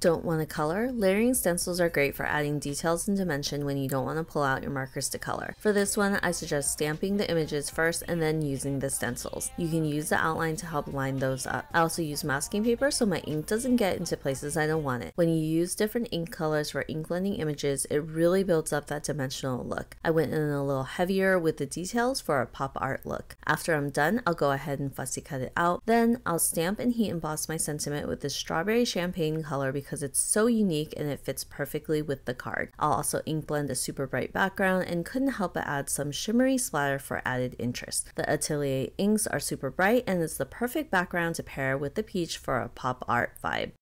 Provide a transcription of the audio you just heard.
Don't want to color? Layering stencils are great for adding details and dimension when you don't want to pull out your markers to color. For this one, I suggest stamping the images first and then using the stencils. You can use the outline to help line those up. I also use masking paper so my ink doesn't get into places I don't want it. When you use different ink colors for ink blending images, it really builds up that dimensional look. I went in a little heavier with the details for a pop art look. After I'm done, I'll go ahead and fussy cut it out. Then I'll stamp and heat emboss my sentiment with this strawberry champagne color because because it's so unique and it fits perfectly with the card. I'll also ink blend a super bright background and couldn't help but add some shimmery splatter for added interest. The Atelier inks are super bright and it's the perfect background to pair with the peach for a pop art vibe.